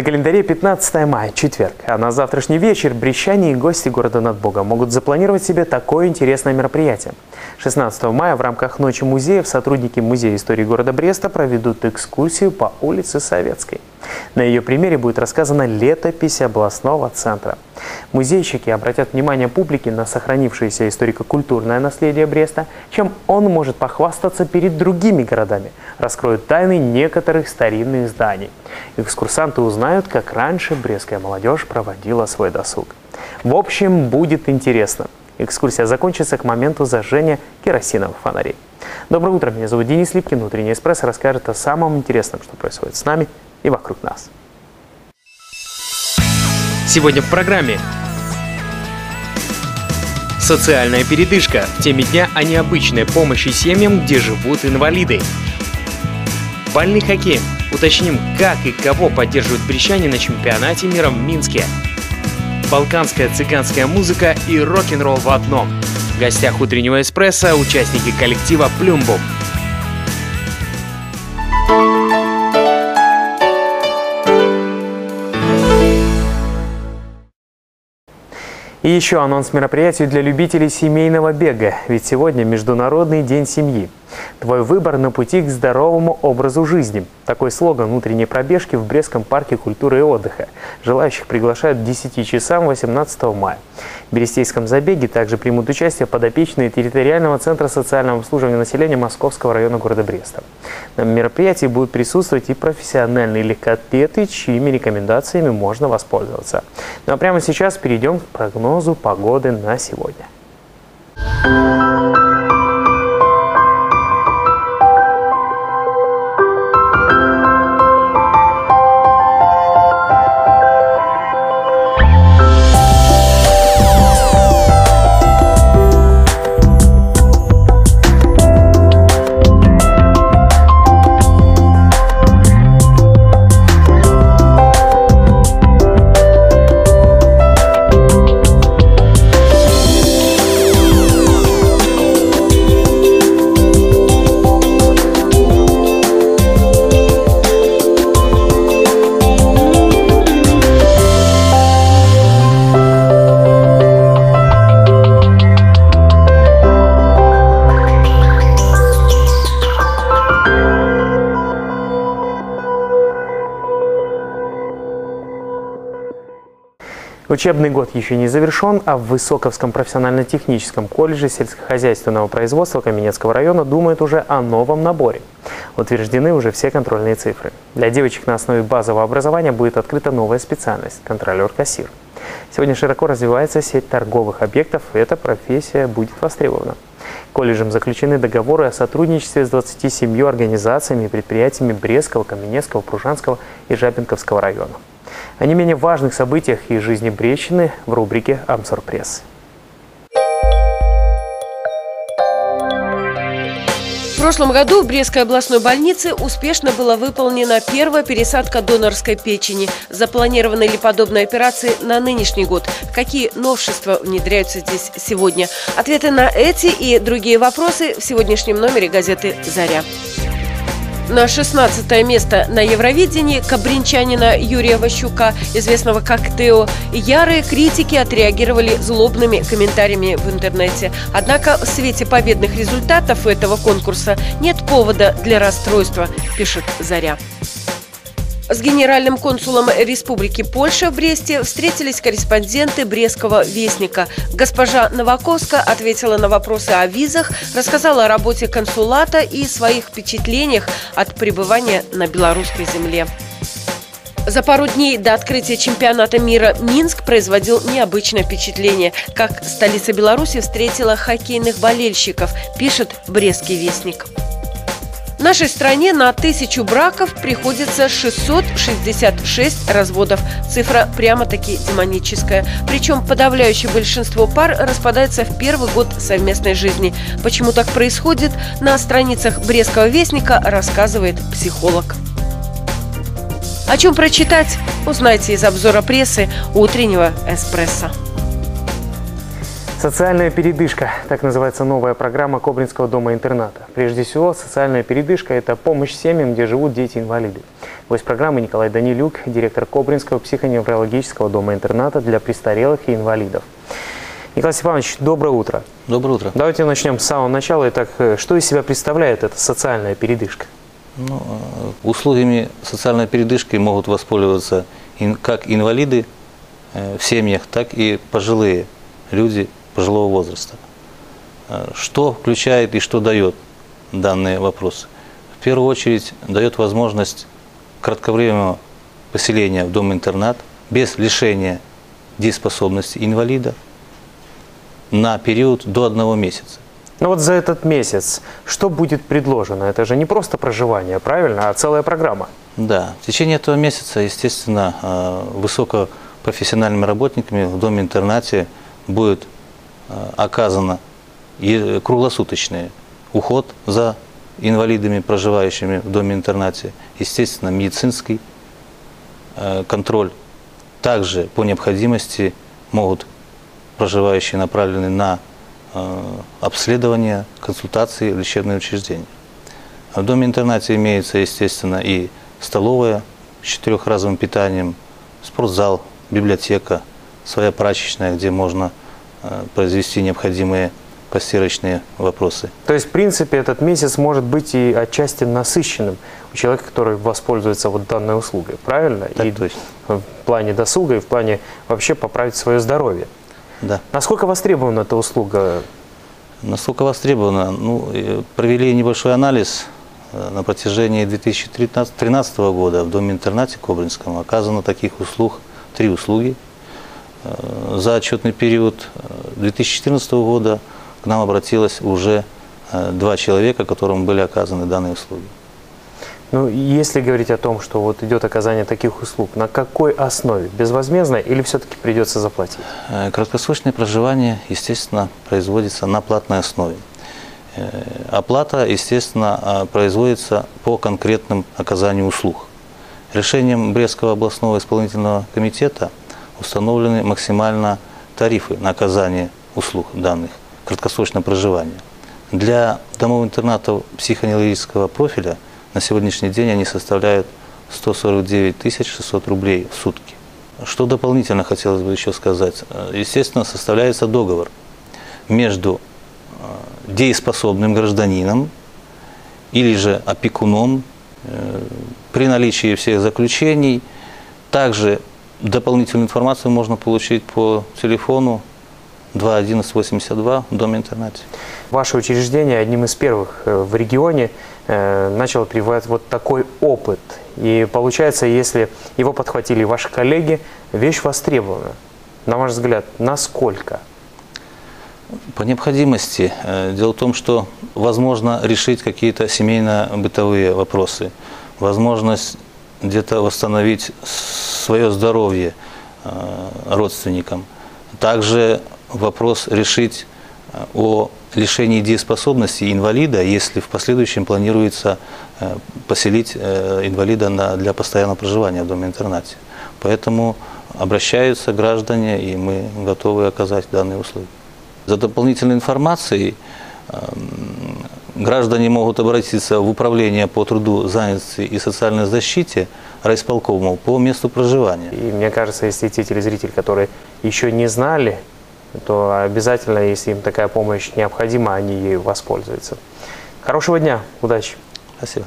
На календаре 15 мая, четверг, а на завтрашний вечер брещане и гости города над Богом могут запланировать себе такое интересное мероприятие. 16 мая в рамках Ночи музеев сотрудники Музея истории города Бреста проведут экскурсию по улице Советской. На ее примере будет рассказана летопись областного центра. Музейщики обратят внимание публики на сохранившееся историко-культурное наследие Бреста, чем он может похвастаться перед другими городами, раскроют тайны некоторых старинных зданий. Экскурсанты узнают, как раньше брестская молодежь проводила свой досуг. В общем, будет интересно. Экскурсия закончится к моменту зажжения керосиновых фонарей. Доброе утро, меня зовут Денис Липкин. Утренний экспресс расскажет о самом интересном, что происходит с нами и вокруг нас. Сегодня в программе Социальная передышка. В теме дня о необычной помощи семьям, где живут инвалиды. Бальный хоккей. Уточним, как и кого поддерживают брещане на чемпионате мира в Минске. Балканская цыганская музыка и рок-н-ролл в одном. В гостях утреннего эспрессо участники коллектива «Плюмбум». И еще анонс мероприятий для любителей семейного бега, ведь сегодня Международный день семьи. Твой выбор на пути к здоровому образу жизни. Такой слоган утренней пробежки в Брестском парке культуры и отдыха. Желающих приглашают к 10 часам 18 мая. В Берестейском забеге также примут участие подопечные территориального центра социального обслуживания населения Московского района города Бреста. На мероприятии будут присутствовать и профессиональные легкоатлеты, чьими рекомендациями можно воспользоваться. Ну а прямо сейчас перейдем к прогнозу погоды на сегодня. Учебный год еще не завершен, а в Высоковском профессионально-техническом колледже сельскохозяйственного производства Каменецкого района думают уже о новом наборе. Утверждены уже все контрольные цифры. Для девочек на основе базового образования будет открыта новая специальность – контролер-кассир. Сегодня широко развивается сеть торговых объектов, и эта профессия будет востребована. Колледжем заключены договоры о сотрудничестве с 27 организациями и предприятиями Брестского, Каменецкого, Пружанского и Жабинковского района. О не менее важных событиях из жизни Брещины в рубрике «Амсор В прошлом году в Брестской областной больнице успешно была выполнена первая пересадка донорской печени. Запланированы ли подобные операции на нынешний год? Какие новшества внедряются здесь сегодня? Ответы на эти и другие вопросы в сегодняшнем номере газеты «Заря». На 16 место на Евровидении кабринчанина Юрия Ващука, известного как Тео, ярые критики отреагировали злобными комментариями в интернете. Однако в свете победных результатов этого конкурса нет повода для расстройства, пишет «Заря». С генеральным консулом Республики Польша в Бресте встретились корреспонденты Брестского вестника. Госпожа Новаковска ответила на вопросы о визах, рассказала о работе консулата и своих впечатлениях от пребывания на белорусской земле. За пару дней до открытия чемпионата мира Минск производил необычное впечатление. Как столица Беларуси встретила хоккейных болельщиков, пишет Брестский вестник. В нашей стране на тысячу браков приходится 666 разводов. Цифра прямо-таки демоническая. Причем подавляющее большинство пар распадается в первый год совместной жизни. Почему так происходит, на страницах Брестского вестника рассказывает психолог. О чем прочитать, узнайте из обзора прессы утреннего «Эспрессо». Социальная передышка. Так называется новая программа Кобринского дома-интерната. Прежде всего, социальная передышка – это помощь семьям, где живут дети-инвалиды. Гость программы Николай Данилюк, директор Кобринского психоневрологического дома-интерната для престарелых и инвалидов. Николай Степанович, доброе утро. Доброе утро. Давайте начнем с самого начала. Итак, что из себя представляет эта социальная передышка? Ну, э, услугами социальной передышки могут воспользоваться как инвалиды э, в семьях, так и пожилые люди пожилого возраста. Э, что включает и что дает данные вопросы? В первую очередь дает возможность кратковременного поселения в дом-интернат без лишения дееспособности инвалида на период до одного месяца. Ну вот за этот месяц что будет предложено? Это же не просто проживание, правильно, а целая программа. Да, в течение этого месяца, естественно, э, высокопрофессиональными работниками в доме-интернате будет оказано круглосуточный уход за инвалидами, проживающими в доме-интернате, естественно, медицинский э, контроль. Также по необходимости могут проживающие направлены на э, обследование, консультации, лечебные учреждения. В доме-интернате имеется, естественно, и столовая с четырехразовым питанием, спортзал, библиотека, своя прачечная, где можно Э, произвести необходимые постирочные вопросы. То есть, в принципе, этот месяц может быть и отчасти насыщенным у человека, который воспользуется вот данной услугой, правильно? Так и точно. в плане досуга, и в плане вообще поправить свое здоровье. Да. Насколько востребована эта услуга? Насколько востребована? Ну, провели небольшой анализ э, на протяжении 2013 года в доме-интернате Кобринском оказано таких услуг, три услуги – Э, за отчетный период 2014 э, года к нам обратилось уже э, два человека, которым были оказаны данные услуги. Ну, если говорить о том, что вот идет оказание таких услуг, на какой основе? Безвозмездно или все-таки придется заплатить? Краткосрочное проживание, естественно, производится на платной основе. Оплата, естественно, производится по конкретным оказанию услуг. Решением Брестского областного исполнительного комитета установлены максимально тарифы на оказание услуг данных краткосрочного проживания. Для домов-интернатов психоневрологического профиля на сегодняшний день они составляют 149 600 рублей в сутки. Что дополнительно хотелось бы еще сказать? Естественно, составляется договор между э, дееспособным гражданином или же опекуном э, при наличии всех заключений. Также Дополнительную информацию можно получить по телефону 21182 в доме-интернате. Ваше учреждение одним из первых э, в регионе э, начало прививать вот такой опыт. И получается, если его подхватили ваши коллеги, вещь востребована. На ваш взгляд, насколько? По необходимости. Э, дело в том, что возможно решить какие-то семейно-бытовые вопросы. Возможность где-то восстановить свое здоровье э, родственникам. Также вопрос решить э, о лишении дееспособности инвалида, если в последующем планируется э, поселить инвалида для постоянного проживания в доме-интернате. Поэтому обращаются граждане, и мы готовы оказать данные услуги. За дополнительной информацией эм, граждане могут обратиться в Управление по труду, занятости и социальной защите райисполкома по месту проживания. И мне кажется, если те телезрители, которые еще не знали, то обязательно, если им такая помощь необходима, они ею воспользуются. Хорошего дня, удачи! Спасибо.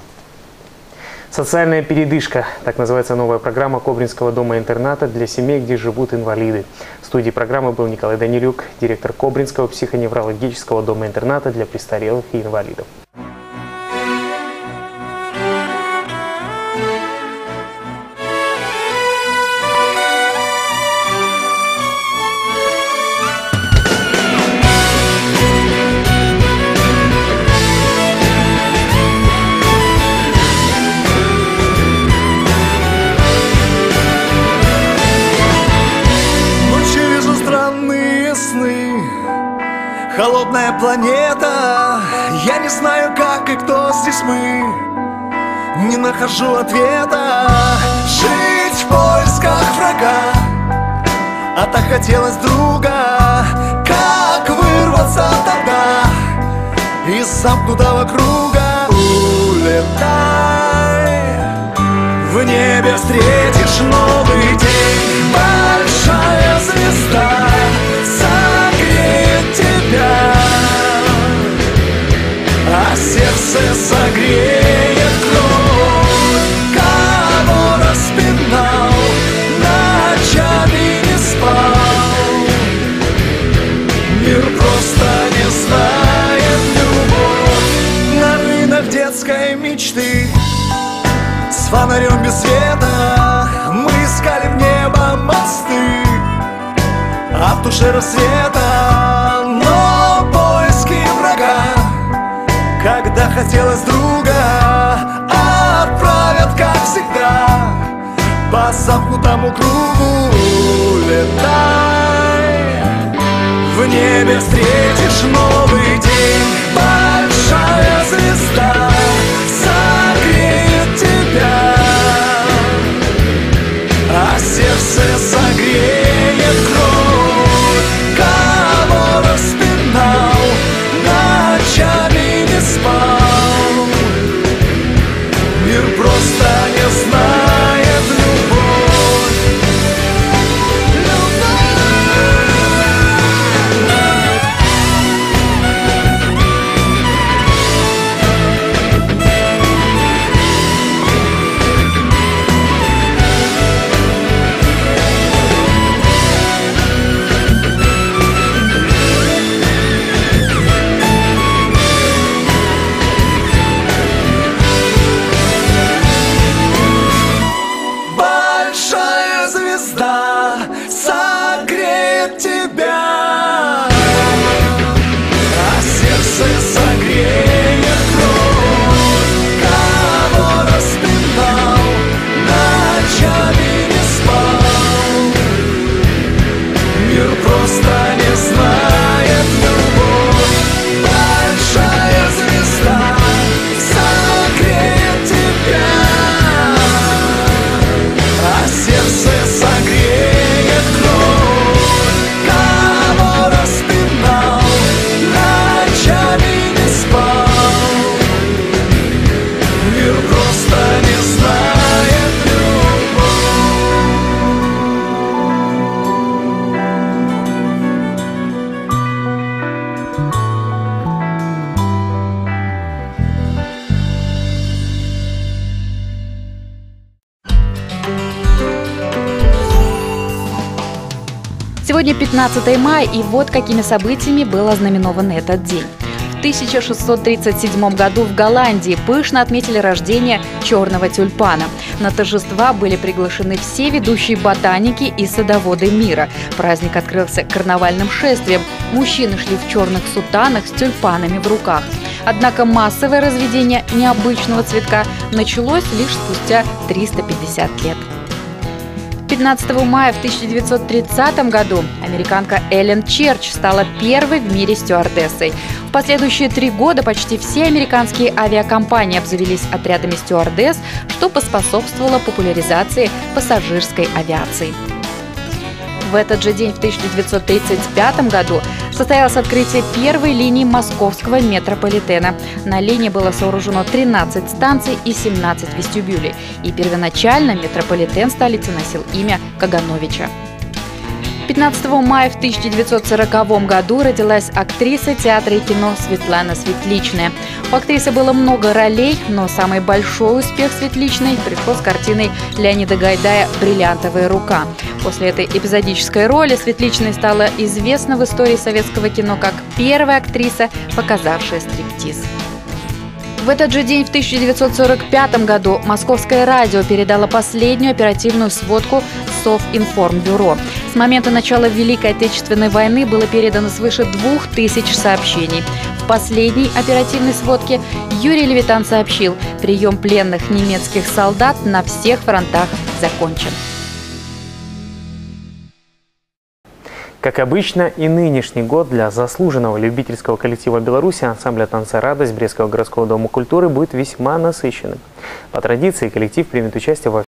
Социальная передышка. Так называется новая программа Кобринского дома-интерната для семей, где живут инвалиды. В студии программы был Николай Данилюк, директор Кобринского психоневрологического дома-интерната для престарелых и инвалидов. Холодная планета. Я не знаю как и кто здесь мы. Не нахожу ответа. Жить в поисках врага. А так хотелось друга. Как сердца тогда Из замкнутого круга? Улетай. В небе встретишь новый день. Большая Душе рассвета Но поиски врага Когда хотелось друга Отправят, как всегда По замкнутому кругу. Летай в небе встретишь новый день 15 мая, и вот какими событиями был ознаменован этот день. В 1637 году в Голландии пышно отметили рождение черного тюльпана. На торжества были приглашены все ведущие ботаники и садоводы мира. Праздник открылся карнавальным шествием. Мужчины шли в черных сутанах с тюльпанами в руках. Однако массовое разведение необычного цветка началось лишь спустя 350 лет. 15 мая в 1930 году американка Эллен Черч стала первой в мире стюардессой. В последующие три года почти все американские авиакомпании обзавелись отрядами стюардесс, что поспособствовало популяризации пассажирской авиации. В этот же день, в 1935 году, состоялось открытие первой линии московского метрополитена. На линии было сооружено 13 станций и 17 вестибюлей. И первоначально метрополитен столицы носил имя Кагановича. 15 мая в 1940 году родилась актриса театра и кино Светлана Светличная. У актрисы было много ролей, но самый большой успех Светличной пришел с картиной Леонида Гайдая «Бриллиантовая рука». После этой эпизодической роли Светличной стала известна в истории советского кино как первая актриса, показавшая стриптиз. В этот же день, в 1945 году, Московское радио передало последнюю оперативную сводку Совинформбюро. С момента начала Великой Отечественной войны было передано свыше двух тысяч сообщений. В последней оперативной сводке Юрий Левитан сообщил, прием пленных немецких солдат на всех фронтах закончен. Как обычно, и нынешний год для заслуженного любительского коллектива Беларуси ансамбля «Танца радость» Брестского городского дома культуры будет весьма насыщенным. По традиции, коллектив примет участие во